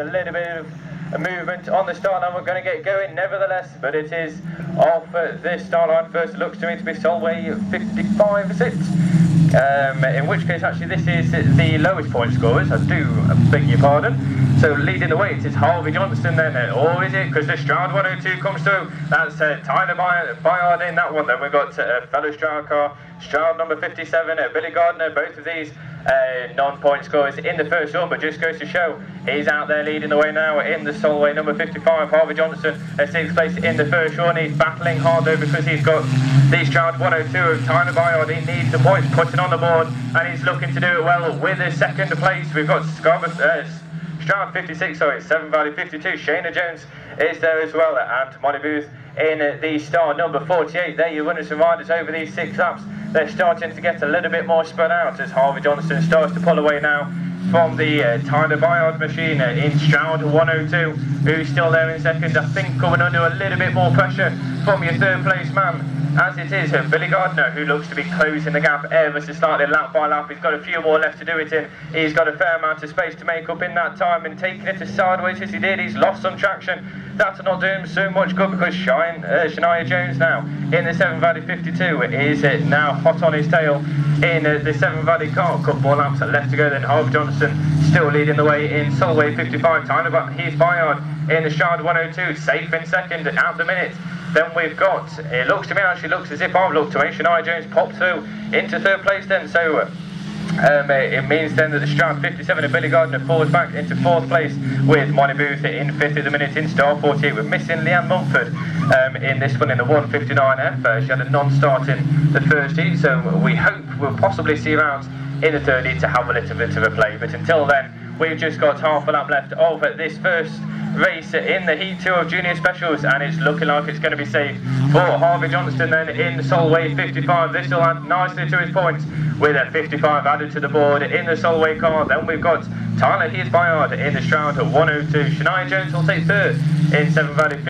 a little bit of movement on the start line. We're going to get going nevertheless, but it is off this start line. First, it looks to me to be Solway 55 6. Um, in which case, actually, this is the lowest point scorers. I do beg your pardon. So leading the way, it is Harvey Johnston then, or is it? Because the Stroud 102 comes through. That's uh, Tyler Bayard in that one. Then we've got uh, fellow Stroud car, Stroud number 57, uh, Billy Gardner. Both of these uh, non-point scorers in the first run, but just goes to show he's out there leading the way now in the Solway number 55. Harvey Johnson, at sixth place in the first run. He's battling hard though because he's got the Stroud 102 of Tyler Bayard. He needs the points putting on the board, and he's looking to do it well with his second place. We've got Scarborough. Uh, Stroud 56, sorry, Severn Valley 52. Shayna Jones is there as well, and Molly Booth in the star number 48. There, your runners and riders over these six laps. They're starting to get a little bit more spread out as Harvey Johnston starts to pull away now from the uh, Tyler Bayard machine in Stroud 102, who's still there in second. I think coming under a little bit more pressure from your third place man as it is, Billy Gardner, who looks to be closing the gap ever so slightly lap by lap. He's got a few more left to do it in. He's got a fair amount of space to make up in that time and taking it as sideways as he did. He's lost some traction. That's not doing him so much good because Shine, uh, Shania Jones now in the Severn Valley 52 is uh, now hot on his tail in uh, the Severn Valley car. A couple more laps left to go then. Harvey Johnson still leading the way in Solway 55 time, but he's Bayard in the Stroud 102, safe in second out the minute. Then we've got, it looks to me actually looks as if I've looked away. Shania Jones popped through into third place then. So um, it means then that the Stroud 57 and Billy Gardner falls back into fourth place with Molly Booth in fifth at the minute in star 48. We're missing Leanne Mumford um, in this one in the 159F. Uh, she had a non-start in the first heat, so we hope we'll possibly see her out in the third heat to have a little bit of a play. But until then, we've just got half a lap left of this first race in the Heat 2 of Junior Specials and it's looking like it's going to be safe for Harvey Johnston then in Solway 55. This will add nicely to his points with a 55 added to the board in the Solway car. Then we've got Tyler Heath Bayard in the Stroud at 102. Shania Jones will take third in Severn Valley